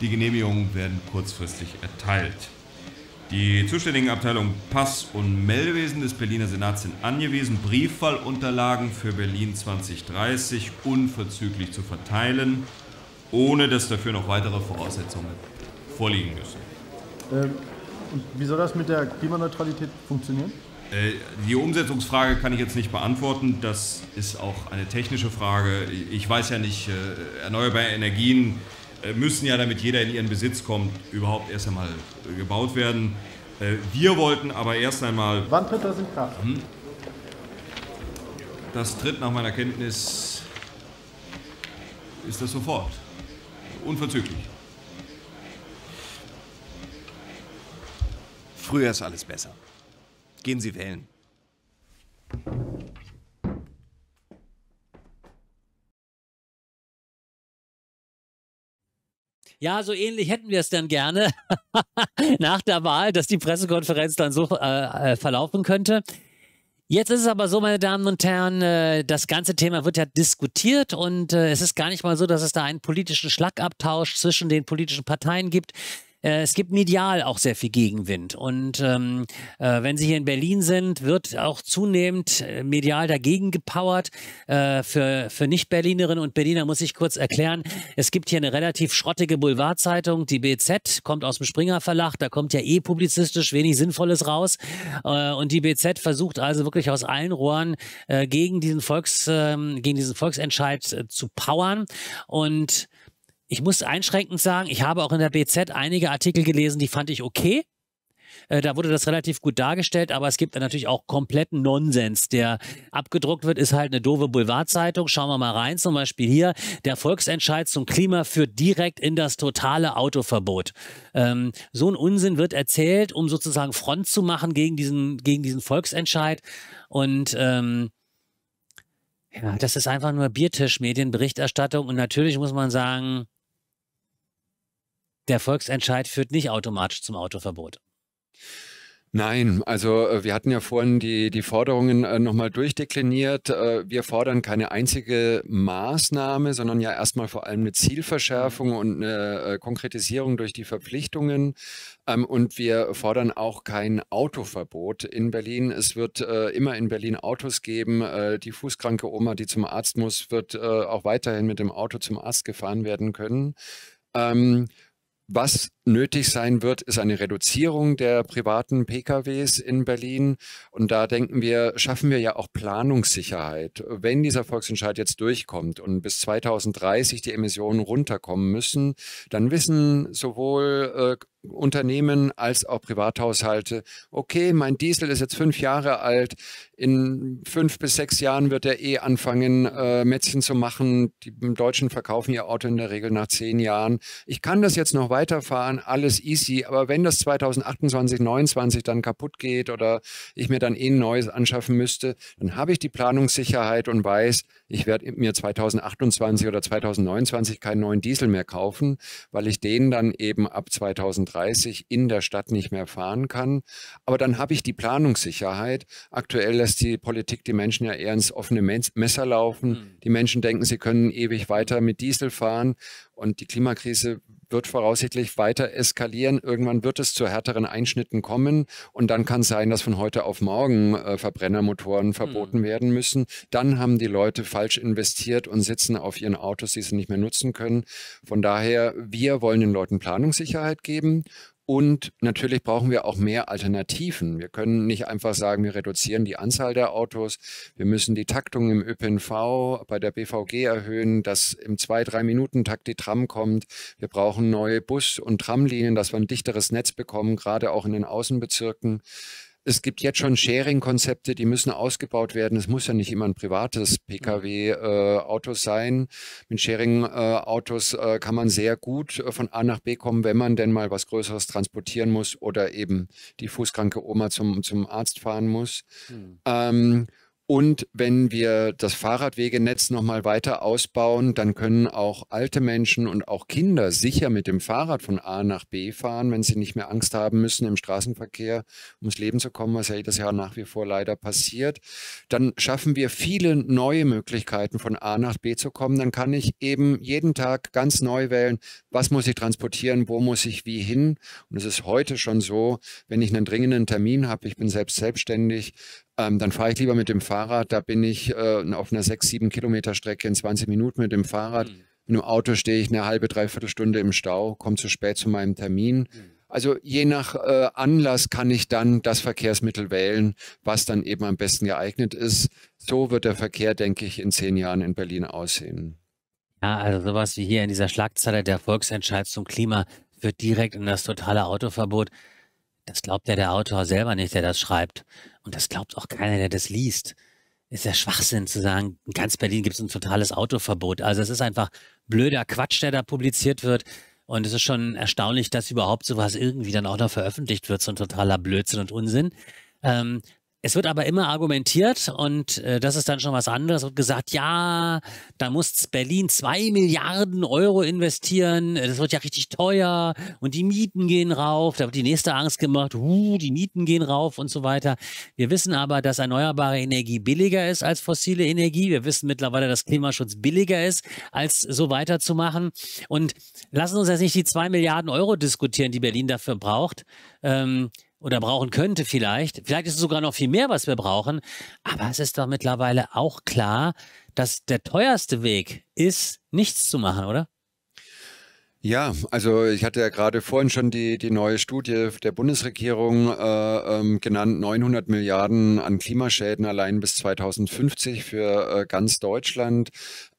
Die Genehmigungen werden kurzfristig erteilt. Die zuständigen Abteilungen Pass- und Meldewesen des Berliner Senats sind angewiesen, Brieffallunterlagen für Berlin 2030 unverzüglich zu verteilen, ohne dass dafür noch weitere Voraussetzungen vorliegen müssen. Ähm, und wie soll das mit der Klimaneutralität funktionieren? Äh, Die Umsetzungsfrage kann ich jetzt nicht beantworten. Das ist auch eine technische Frage. Ich weiß ja nicht, äh, erneuerbare Energien äh, müssen ja, damit jeder in ihren Besitz kommt, überhaupt erst einmal gebaut werden. Äh, Wir wollten aber erst einmal, Wann tritt das in Kraft? das tritt nach meiner Kenntnis, ist das sofort. Unverzüglich. Früher ist alles besser. Gehen Sie wählen. Ja, so ähnlich hätten wir es dann gerne nach der Wahl, dass die Pressekonferenz dann so äh, äh, verlaufen könnte. Jetzt ist es aber so, meine Damen und Herren, äh, das ganze Thema wird ja diskutiert und äh, es ist gar nicht mal so, dass es da einen politischen Schlagabtausch zwischen den politischen Parteien gibt. Äh, Es gibt medial auch sehr viel Gegenwind. Und ähm, äh, wenn Sie hier in Berlin sind, wird auch zunehmend äh, medial dagegen gepowert. Äh, für, für Nicht-Berlinerinnen und Berliner muss ich kurz erklären, es gibt hier eine relativ schrottige Boulevardzeitung, die BZ, kommt aus dem Springer Verlag, da kommt ja eh publizistisch wenig Sinnvolles raus. Äh, und die BZ versucht also wirklich aus allen Rohren gegen, diesen Volks, ähm, gegen diesen Volksentscheid zu powern. Und ich muss einschränkend sagen, ich habe auch in der BZ einige Artikel gelesen, die fand ich okay. Äh, Da wurde das relativ gut dargestellt, aber es gibt dann natürlich auch kompletten Nonsens, der abgedruckt wird, ist halt eine doofe Boulevardzeitung. Schauen wir mal rein, zum Beispiel hier, der Volksentscheid zum Klima führt direkt in das totale Autoverbot. Ähm, so ein Unsinn wird erzählt, um sozusagen Front zu machen gegen diesen, gegen diesen Volksentscheid. Und ähm, ja, das ist einfach nur Biertischmedienberichterstattung und natürlich muss man sagen, der Volksentscheid führt nicht automatisch zum Autoverbot. Nein, also äh, wir hatten ja vorhin die, die Forderungen äh, nochmal durchdekliniert. Äh, wir fordern keine einzige Maßnahme, sondern ja erstmal vor allem eine Zielverschärfung und eine äh, Konkretisierung durch die Verpflichtungen. Ähm, und wir fordern auch kein Autoverbot in Berlin. Es wird äh, immer in Berlin Autos geben. Äh, die fußkranke Oma, die zum Arzt muss, wird äh, auch weiterhin mit dem Auto zum Arzt gefahren werden können. Ähm, was nötig sein wird, ist eine Reduzierung der privaten PKWs in Berlin. Und da denken wir, schaffen wir ja auch Planungssicherheit. Wenn dieser Volksentscheid jetzt durchkommt und bis 2030 die Emissionen runterkommen müssen, dann wissen sowohl äh, Unternehmen als auch Privathaushalte, okay, mein Diesel ist jetzt fünf Jahre alt, in fünf bis sechs Jahren wird er eh anfangen, äh, Mätzchen zu machen. Die Deutschen verkaufen ihr Auto in der Regel nach zehn Jahren. Ich kann das jetzt noch weiterfahren, alles easy, aber wenn das 2028, 2029 dann kaputt geht oder ich mir dann eh ein neues anschaffen müsste, dann habe ich die Planungssicherheit und weiß, ich werde mir 2028 oder 2029 keinen neuen Diesel mehr kaufen, weil ich den dann eben ab 2030 in der Stadt nicht mehr fahren kann. Aber dann habe ich die Planungssicherheit. Aktuell lässt die Politik die Menschen ja eher ins offene Messer laufen. Mhm. Die Menschen denken, sie können ewig weiter mit Diesel fahren und die Klimakrise wird voraussichtlich weiter eskalieren. Irgendwann wird es zu härteren Einschnitten kommen und dann kann es sein, dass von heute auf morgen äh, Verbrennermotoren verboten mhm. werden müssen. Dann haben die Leute falsch investiert und sitzen auf ihren Autos, die sie nicht mehr nutzen können. Von daher, wir wollen den Leuten Planungssicherheit geben und natürlich brauchen wir auch mehr Alternativen. Wir können nicht einfach sagen, wir reduzieren die Anzahl der Autos. Wir müssen die Taktung im ÖPNV bei der BVG erhöhen, dass im zwei, drei Minuten Takt die Tram kommt. Wir brauchen neue Bus- und Tramlinien, dass wir ein dichteres Netz bekommen, gerade auch in den Außenbezirken. Es gibt jetzt schon Sharing-Konzepte, die müssen ausgebaut werden. Es muss ja nicht immer ein privates Pkw-Auto äh, sein. Mit Sharing-Autos äh, kann man sehr gut äh, von A nach B kommen, wenn man denn mal was Größeres transportieren muss oder eben die fußkranke Oma zum, zum Arzt fahren muss. Hm. Ähm, und wenn wir das Fahrradwegenetz nochmal weiter ausbauen, dann können auch alte Menschen und auch Kinder sicher mit dem Fahrrad von A nach B fahren, wenn sie nicht mehr Angst haben müssen im Straßenverkehr, ums Leben zu kommen, was ja jedes Jahr nach wie vor leider passiert. Dann schaffen wir viele neue Möglichkeiten, von A nach B zu kommen. Dann kann ich eben jeden Tag ganz neu wählen, was muss ich transportieren, wo muss ich wie hin. Und es ist heute schon so, wenn ich einen dringenden Termin habe, ich bin selbst selbstständig, ähm, dann fahre ich lieber mit dem Fahrrad. Da bin ich äh, auf einer sechs, sieben Kilometer Strecke in 20 Minuten mit dem Fahrrad. Mhm. In einem Auto stehe ich eine halbe, dreiviertel Stunde im Stau, komme zu spät zu meinem Termin. Mhm. Also je nach äh, Anlass kann ich dann das Verkehrsmittel wählen, was dann eben am besten geeignet ist. So wird der Verkehr, denke ich, in zehn Jahren in Berlin aussehen. Ja, also sowas wie hier in dieser Schlagzeile der Volksentscheid zum Klima führt direkt in das totale Autoverbot. Das glaubt ja der Autor selber nicht, der das schreibt. Und das glaubt auch keiner, der das liest. Ist ja Schwachsinn zu sagen, in ganz Berlin gibt es ein totales Autoverbot. Also es ist einfach blöder Quatsch, der da publiziert wird. Und es ist schon erstaunlich, dass überhaupt sowas irgendwie dann auch noch veröffentlicht wird, so ein totaler Blödsinn und Unsinn. Ähm, es wird aber immer argumentiert und äh, das ist dann schon was anderes. Es wird gesagt, ja, da muss Berlin zwei Milliarden Euro investieren. Das wird ja richtig teuer und die Mieten gehen rauf. Da wird die nächste Angst gemacht, uh, die Mieten gehen rauf und so weiter. Wir wissen aber, dass erneuerbare Energie billiger ist als fossile Energie. Wir wissen mittlerweile, dass Klimaschutz billiger ist, als so weiterzumachen. Und lassen uns jetzt nicht die zwei Milliarden Euro diskutieren, die Berlin dafür braucht. Ähm, oder brauchen könnte vielleicht. Vielleicht ist es sogar noch viel mehr, was wir brauchen. Aber es ist doch mittlerweile auch klar, dass der teuerste Weg ist, nichts zu machen, oder? Ja, also ich hatte ja gerade vorhin schon die, die neue Studie der Bundesregierung äh, ähm, genannt, 900 Milliarden an Klimaschäden allein bis 2050 für äh, ganz Deutschland.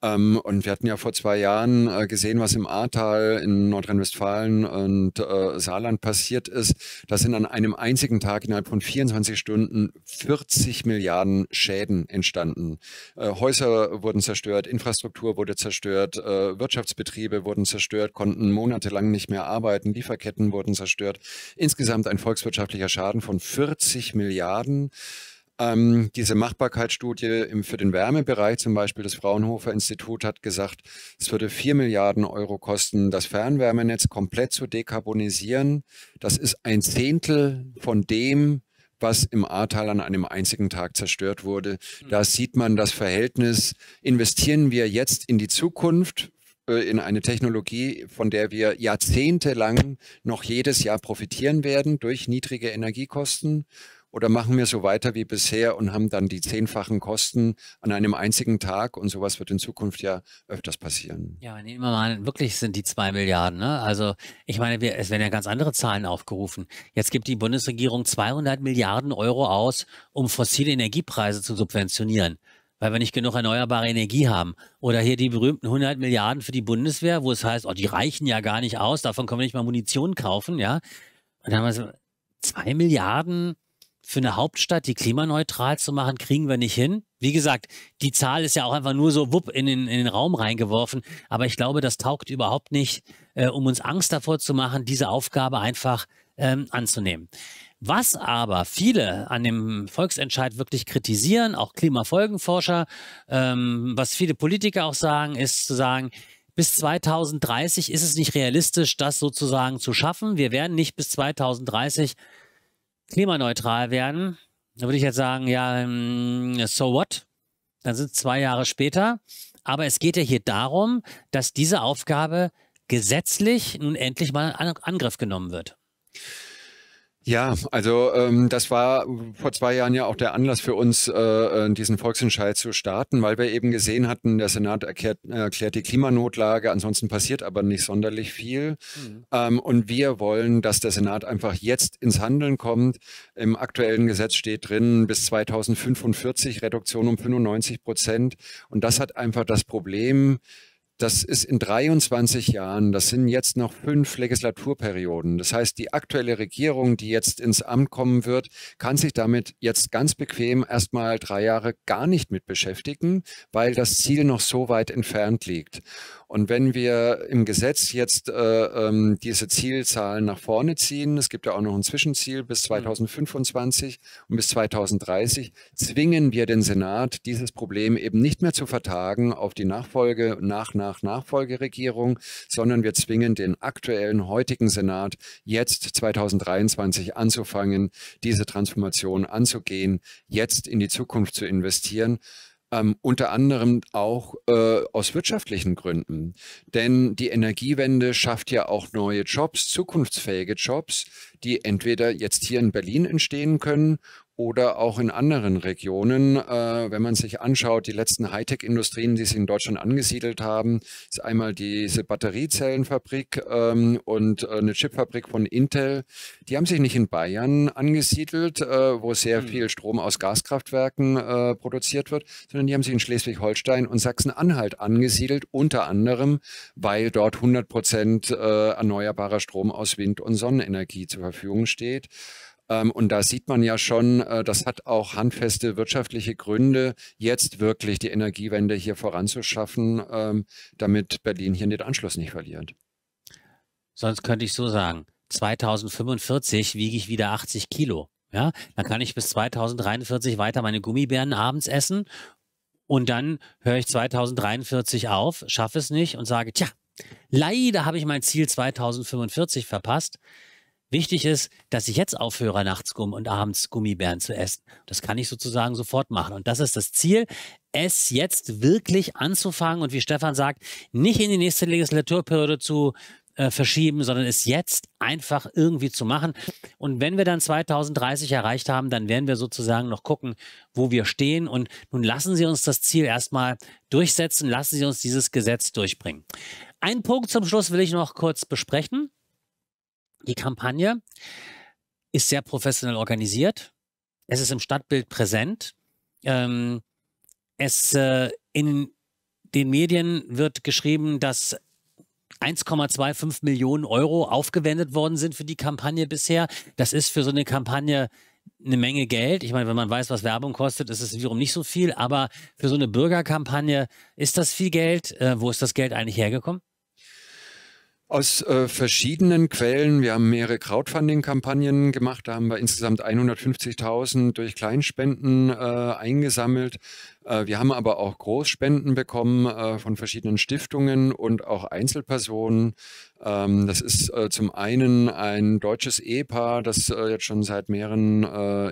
Ähm, und wir hatten ja vor zwei Jahren äh, gesehen, was im Ahrtal in Nordrhein-Westfalen und äh, Saarland passiert ist. Da sind an einem einzigen Tag innerhalb von 24 Stunden 40 Milliarden Schäden entstanden. Äh, Häuser wurden zerstört, Infrastruktur wurde zerstört, äh, Wirtschaftsbetriebe wurden zerstört, konnten monatelang nicht mehr arbeiten, Lieferketten wurden zerstört. Insgesamt ein volkswirtschaftlicher Schaden von 40 Milliarden. Ähm, diese Machbarkeitsstudie im, für den Wärmebereich, zum Beispiel das Fraunhofer Institut, hat gesagt, es würde vier Milliarden Euro kosten, das Fernwärmenetz komplett zu dekarbonisieren. Das ist ein Zehntel von dem, was im Ahrtal an einem einzigen Tag zerstört wurde. Da sieht man das Verhältnis. Investieren wir jetzt in die Zukunft, äh, in eine Technologie, von der wir jahrzehntelang noch jedes Jahr profitieren werden durch niedrige Energiekosten? Oder machen wir so weiter wie bisher und haben dann die zehnfachen Kosten an einem einzigen Tag? Und sowas wird in Zukunft ja öfters passieren. Ja, nehmen wir mal, wirklich sind die zwei Milliarden. Ne? Also ich meine, wir, es werden ja ganz andere Zahlen aufgerufen. Jetzt gibt die Bundesregierung 200 Milliarden Euro aus, um fossile Energiepreise zu subventionieren weil wir nicht genug erneuerbare Energie haben. Oder hier die berühmten 100 Milliarden für die Bundeswehr, wo es heißt, oh, die reichen ja gar nicht aus, davon können wir nicht mal Munition kaufen, ja. Und dann haben wir so, zwei Milliarden für eine Hauptstadt, die klimaneutral zu machen, kriegen wir nicht hin. Wie gesagt, die Zahl ist ja auch einfach nur so wupp in den, in den Raum reingeworfen. Aber ich glaube, das taugt überhaupt nicht, äh, um uns Angst davor zu machen, diese Aufgabe einfach ähm, anzunehmen. Was aber viele an dem Volksentscheid wirklich kritisieren, auch Klimafolgenforscher, ähm, was viele Politiker auch sagen, ist zu sagen, bis 2030 ist es nicht realistisch, das sozusagen zu schaffen. Wir werden nicht bis 2030 klimaneutral werden, da würde ich jetzt sagen, ja, ähm, so what? Dann sind es zwei Jahre später. Aber es geht ja hier darum, dass diese Aufgabe gesetzlich nun endlich mal in Angriff genommen wird. Ja, also ähm, das war vor zwei Jahren ja auch der Anlass für uns, äh, äh, diesen Volksentscheid zu starten, weil wir eben gesehen hatten, der Senat erklärt, erklärt die Klimanotlage, ansonsten passiert aber nicht sonderlich viel. Mhm. Ähm, und wir wollen, dass der Senat einfach jetzt ins Handeln kommt. Im aktuellen Gesetz steht drin, bis 2045 Reduktion um 95 Prozent. Und das hat einfach das Problem, das ist in 23 Jahren, das sind jetzt noch fünf Legislaturperioden. Das heißt, die aktuelle Regierung, die jetzt ins Amt kommen wird, kann sich damit jetzt ganz bequem erstmal drei Jahre gar nicht mit beschäftigen, weil das Ziel noch so weit entfernt liegt. Und wenn wir im Gesetz jetzt äh, ähm, diese Zielzahlen nach vorne ziehen, es gibt ja auch noch ein Zwischenziel bis 2025 mhm. und bis 2030, zwingen wir den Senat, dieses Problem eben nicht mehr zu vertagen auf die Nachfolge, nach, nach Nachfolgeregierung, sondern wir zwingen den aktuellen, heutigen Senat jetzt 2023 anzufangen, diese Transformation anzugehen, jetzt in die Zukunft zu investieren ähm, unter anderem auch äh, aus wirtschaftlichen Gründen. Denn die Energiewende schafft ja auch neue Jobs, zukunftsfähige Jobs, die entweder jetzt hier in Berlin entstehen können oder auch in anderen Regionen. Äh, wenn man sich anschaut, die letzten Hightech-Industrien, die sich in Deutschland angesiedelt haben, ist einmal diese Batteriezellenfabrik ähm, und äh, eine Chipfabrik von Intel. Die haben sich nicht in Bayern angesiedelt, äh, wo sehr hm. viel Strom aus Gaskraftwerken äh, produziert wird, sondern die haben sich in Schleswig-Holstein und Sachsen-Anhalt angesiedelt, unter anderem, weil dort 100 Prozent äh, erneuerbarer Strom aus Wind- und Sonnenenergie zur Verfügung steht. Ähm, und da sieht man ja schon, äh, das hat auch handfeste wirtschaftliche Gründe, jetzt wirklich die Energiewende hier voranzuschaffen, ähm, damit Berlin hier den Anschluss nicht verliert. Sonst könnte ich so sagen, 2045 wiege ich wieder 80 Kilo. Ja, dann kann ich bis 2043 weiter meine Gummibären abends essen und dann höre ich 2043 auf, schaffe es nicht und sage, tja, leider habe ich mein Ziel 2045 verpasst. Wichtig ist, dass ich jetzt aufhöre, nachts und abends Gummibären zu essen. Das kann ich sozusagen sofort machen. Und das ist das Ziel, es jetzt wirklich anzufangen und wie Stefan sagt, nicht in die nächste Legislaturperiode zu äh, verschieben, sondern es jetzt einfach irgendwie zu machen. Und wenn wir dann 2030 erreicht haben, dann werden wir sozusagen noch gucken, wo wir stehen. Und nun lassen Sie uns das Ziel erstmal durchsetzen, lassen Sie uns dieses Gesetz durchbringen. Einen Punkt zum Schluss will ich noch kurz besprechen. Die Kampagne ist sehr professionell organisiert. Es ist im Stadtbild präsent. Ähm, es äh, in den Medien wird geschrieben, dass 1,25 Millionen Euro aufgewendet worden sind für die Kampagne bisher. Das ist für so eine Kampagne eine Menge Geld. Ich meine, wenn man weiß, was Werbung kostet, ist es wiederum nicht so viel. Aber für so eine Bürgerkampagne ist das viel Geld. Äh, wo ist das Geld eigentlich hergekommen? Aus äh, verschiedenen Quellen. Wir haben mehrere Crowdfunding-Kampagnen gemacht. Da haben wir insgesamt 150.000 durch Kleinspenden äh, eingesammelt. Äh, wir haben aber auch Großspenden bekommen äh, von verschiedenen Stiftungen und auch Einzelpersonen. Ähm, das ist äh, zum einen ein deutsches Ehepaar, das jetzt schon seit mehreren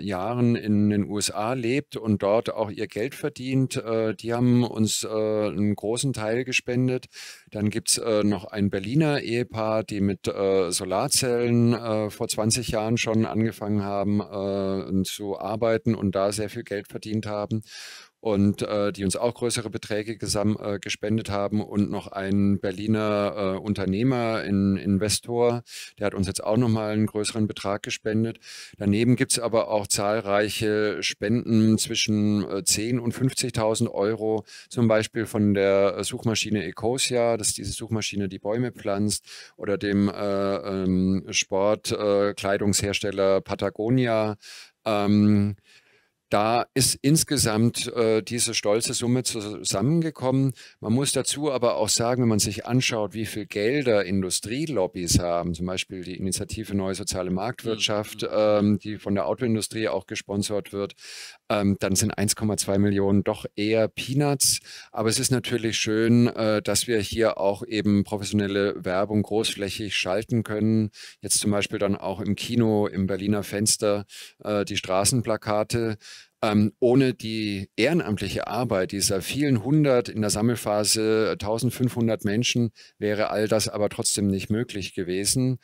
Jahren in den USA lebt und dort auch ihr Geld verdient. Die haben uns einen großen Teil gespendet. Dann gibt es noch ein Berliner Ehepaar, die mit Solarzellen vor 20 Jahren schon angefangen haben zu arbeiten und da sehr viel Geld verdient haben und äh, die uns auch größere Beträge gesam, äh, gespendet haben und noch ein Berliner äh, Unternehmer, ein Investor, der hat uns jetzt auch nochmal einen größeren Betrag gespendet. Daneben gibt es aber auch zahlreiche Spenden zwischen äh, 10 und 50.000 Euro, zum Beispiel von der Suchmaschine Ecosia, das ist diese Suchmaschine, die Bäume pflanzt, oder dem äh, ähm, Sportkleidungshersteller Patagonia. Ähm, da ist insgesamt äh, diese stolze Summe zusammengekommen. Man muss dazu aber auch sagen, wenn man sich anschaut, wie viel Gelder Industrielobbys haben, zum Beispiel die Initiative Neue Soziale Marktwirtschaft, mhm. ähm, die von der Autoindustrie auch gesponsert wird, ähm, dann sind 1,2 Millionen doch eher Peanuts. Aber es ist natürlich schön, äh, dass wir hier auch eben professionelle Werbung großflächig schalten können. Jetzt zum Beispiel dann auch im Kino, im Berliner Fenster, äh, die Straßenplakate. Ähm, ohne die ehrenamtliche Arbeit dieser vielen hundert in der Sammelphase 1500 Menschen wäre all das aber trotzdem nicht möglich gewesen.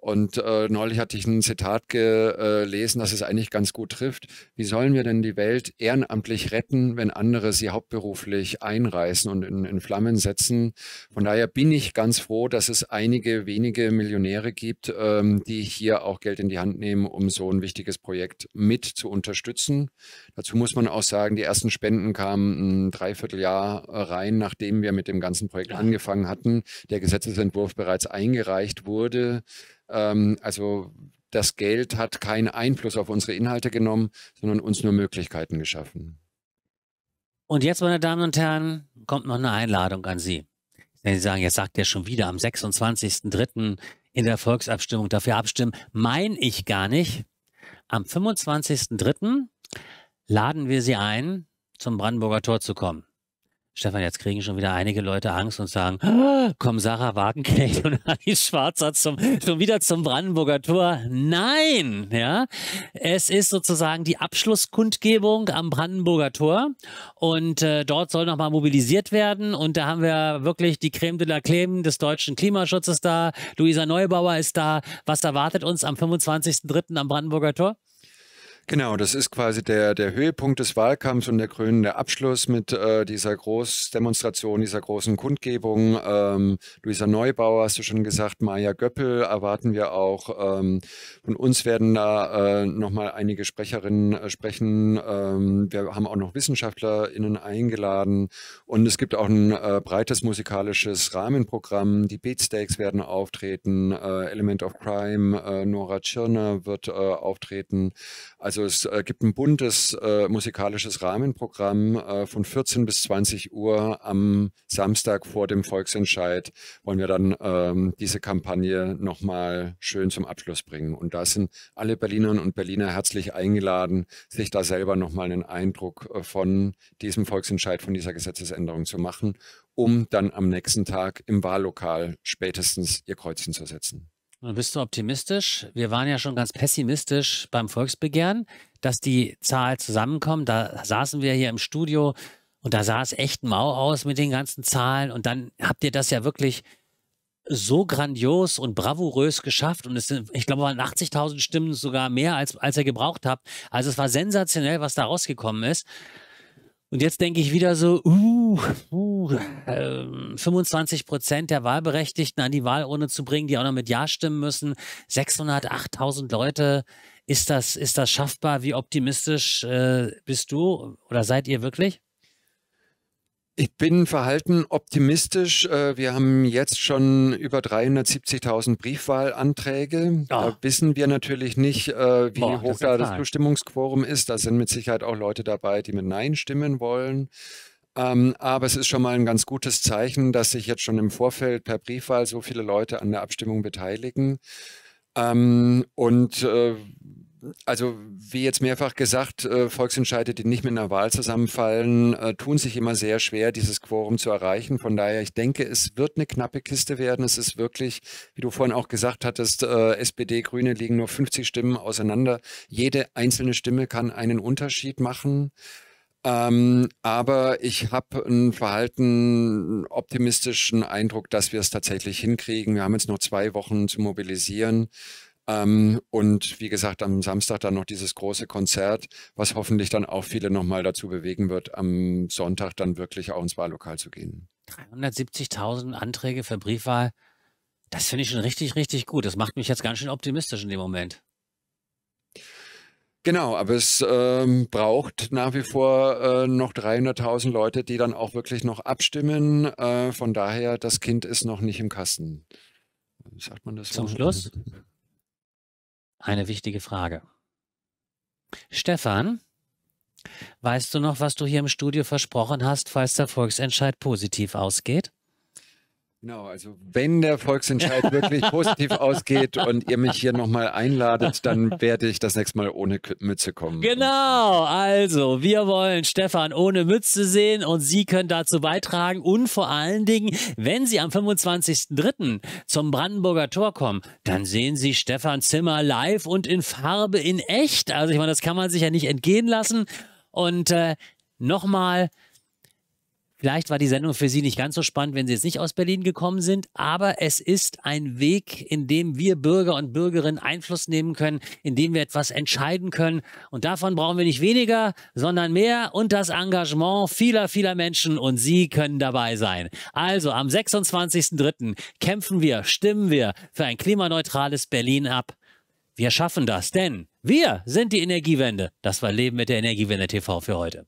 Und äh, neulich hatte ich ein Zitat gelesen, das es eigentlich ganz gut trifft. Wie sollen wir denn die Welt ehrenamtlich retten, wenn andere sie hauptberuflich einreißen und in, in Flammen setzen? Von daher bin ich ganz froh, dass es einige wenige Millionäre gibt, ähm, die hier auch Geld in die Hand nehmen, um so ein wichtiges Projekt mit zu unterstützen. Dazu muss man auch sagen, die ersten Spenden kamen ein Dreivierteljahr rein, nachdem wir mit dem ganzen Projekt angefangen hatten. Der Gesetzesentwurf bereits eingereicht wurde. Ähm, also das Geld hat keinen Einfluss auf unsere Inhalte genommen, sondern uns nur Möglichkeiten geschaffen. Und jetzt, meine Damen und Herren, kommt noch eine Einladung an Sie. Wenn Sie sagen, jetzt sagt er schon wieder am 26.03. in der Volksabstimmung dafür abstimmen, meine ich gar nicht. Am 25.03. laden wir Sie ein, zum Brandenburger Tor zu kommen. Stefan, jetzt kriegen schon wieder einige Leute Angst und sagen, ah, komm Sarah Wagenknecht und Alice Schwarzer zum, schon wieder zum Brandenburger Tor. Nein, ja. Es ist sozusagen die Abschlusskundgebung am Brandenburger Tor und äh, dort soll nochmal mobilisiert werden und da haben wir wirklich die Creme de la Creme des deutschen Klimaschutzes da. Luisa Neubauer ist da. Was erwartet uns am 25.03. am Brandenburger Tor? Genau, das ist quasi der, der Höhepunkt des Wahlkampfs und der krönende Abschluss mit äh, dieser Großdemonstration, dieser großen Kundgebung. Ähm, Luisa Neubauer hast du schon gesagt, Maja Göppel erwarten wir auch. Ähm, von uns werden da äh, nochmal einige Sprecherinnen äh, sprechen. Ähm, wir haben auch noch WissenschaftlerInnen eingeladen und es gibt auch ein äh, breites musikalisches Rahmenprogramm. Die Beatsteaks werden auftreten, äh, Element of Crime, äh, Nora Tschirner wird äh, auftreten. Also es äh, gibt ein buntes äh, musikalisches Rahmenprogramm äh, von 14 bis 20 Uhr am Samstag vor dem Volksentscheid wollen wir dann ähm, diese Kampagne nochmal schön zum Abschluss bringen. Und da sind alle Berlinerinnen und Berliner herzlich eingeladen, sich da selber nochmal einen Eindruck äh, von diesem Volksentscheid, von dieser Gesetzesänderung zu machen, um dann am nächsten Tag im Wahllokal spätestens ihr Kreuzchen zu setzen. Bist du optimistisch? Wir waren ja schon ganz pessimistisch beim Volksbegehren, dass die Zahl zusammenkommt. Da saßen wir hier im Studio und da sah es echt mau aus mit den ganzen Zahlen. Und dann habt ihr das ja wirklich so grandios und bravourös geschafft. Und es sind, ich glaube, waren 80.000 Stimmen sogar mehr, als, als ihr gebraucht habt. Also es war sensationell, was da rausgekommen ist. Und jetzt denke ich wieder so, uh, uh, äh, 25 Prozent der Wahlberechtigten an die Wahlurne zu bringen, die auch noch mit Ja stimmen müssen. 600, 8000 Leute. Ist das, ist das schaffbar? Wie optimistisch äh, bist du oder seid ihr wirklich? Ich bin verhalten optimistisch. Äh, wir haben jetzt schon über 370.000 Briefwahlanträge. Oh. Da wissen wir natürlich nicht, äh, wie Boah, hoch das da das Bestimmungsquorum ist. Da sind mit Sicherheit auch Leute dabei, die mit Nein stimmen wollen. Ähm, aber es ist schon mal ein ganz gutes Zeichen, dass sich jetzt schon im Vorfeld per Briefwahl so viele Leute an der Abstimmung beteiligen. Ähm, und äh, also wie jetzt mehrfach gesagt, äh, Volksentscheide, die nicht mit einer Wahl zusammenfallen, äh, tun sich immer sehr schwer, dieses Quorum zu erreichen. Von daher, ich denke, es wird eine knappe Kiste werden. Es ist wirklich, wie du vorhin auch gesagt hattest, äh, SPD, Grüne liegen nur 50 Stimmen auseinander. Jede einzelne Stimme kann einen Unterschied machen. Ähm, aber ich habe einen verhalten optimistischen Eindruck, dass wir es tatsächlich hinkriegen. Wir haben jetzt noch zwei Wochen zu mobilisieren. Ähm, und wie gesagt, am Samstag dann noch dieses große Konzert, was hoffentlich dann auch viele nochmal dazu bewegen wird, am Sonntag dann wirklich auch ins Wahllokal zu gehen. 370.000 Anträge für Briefwahl, das finde ich schon richtig, richtig gut. Das macht mich jetzt ganz schön optimistisch in dem Moment. Genau, aber es ähm, braucht nach wie vor äh, noch 300.000 Leute, die dann auch wirklich noch abstimmen. Äh, von daher, das Kind ist noch nicht im Kasten. Sagt man das? Zum? Schluss eine wichtige Frage. Stefan, weißt du noch, was du hier im Studio versprochen hast, falls der Volksentscheid positiv ausgeht? Genau, also wenn der Volksentscheid wirklich positiv ausgeht und ihr mich hier nochmal einladet, dann werde ich das nächste Mal ohne Mütze kommen. Genau, also wir wollen Stefan ohne Mütze sehen und Sie können dazu beitragen und vor allen Dingen, wenn Sie am 25.03. zum Brandenburger Tor kommen, dann sehen Sie Stefan Zimmer live und in Farbe in echt. Also ich meine, das kann man sich ja nicht entgehen lassen. Und äh, nochmal Vielleicht war die Sendung für Sie nicht ganz so spannend, wenn Sie jetzt nicht aus Berlin gekommen sind, aber es ist ein Weg, in dem wir Bürger und Bürgerinnen Einfluss nehmen können, in dem wir etwas entscheiden können. Und davon brauchen wir nicht weniger, sondern mehr und das Engagement vieler, vieler Menschen und Sie können dabei sein. Also am 26.03. kämpfen wir, stimmen wir für ein klimaneutrales Berlin ab. Wir schaffen das, denn wir sind die Energiewende. Das war Leben mit der Energiewende TV für heute.